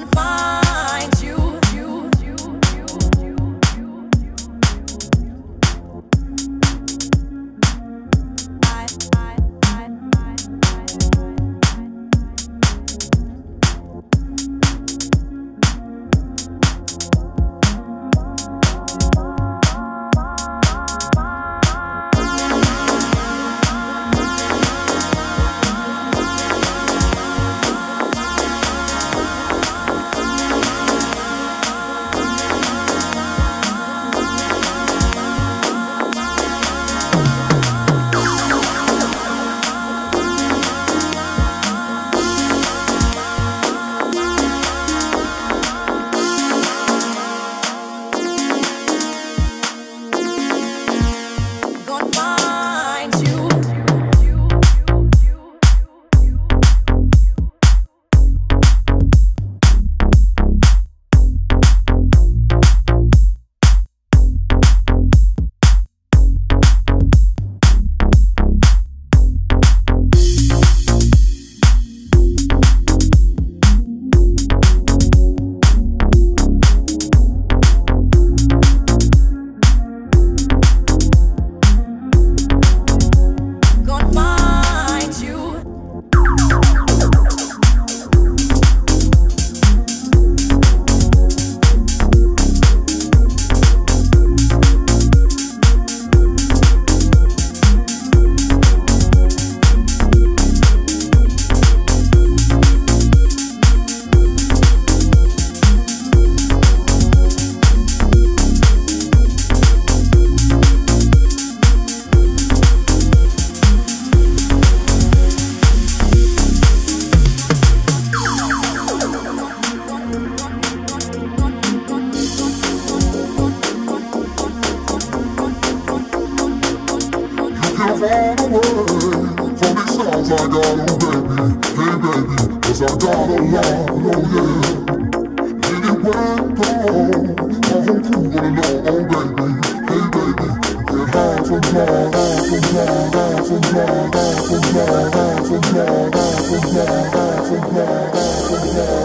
on fire. my God, oh baby, hey baby, cause I got a lot, oh yeah. Did it went wrong, my whole crew wanna know, oh baby, hey baby, get high from fly, high from fly, high from fly, high from fly, high from fly, high from fly, high from fly, high from fly.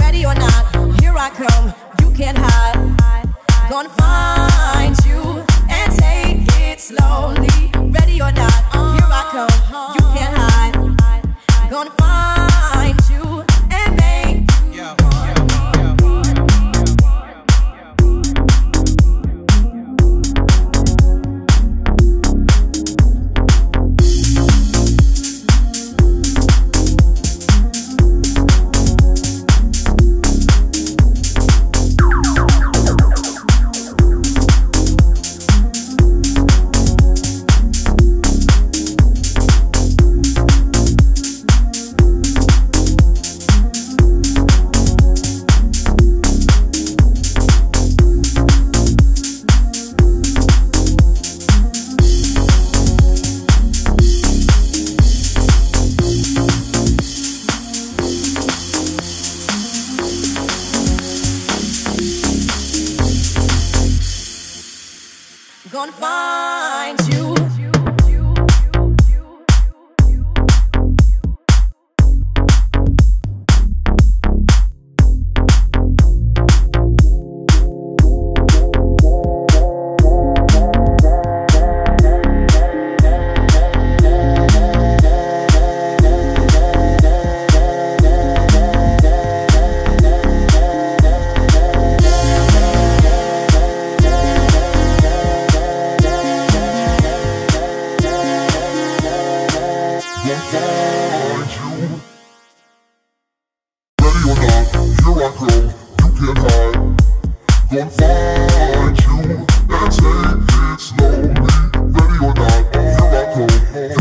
Ready or not, here I come, you can't hide, gonna find you and take it slowly. Ready or not. gonna find on fire. won't find you. That's it, it's lonely. You're not.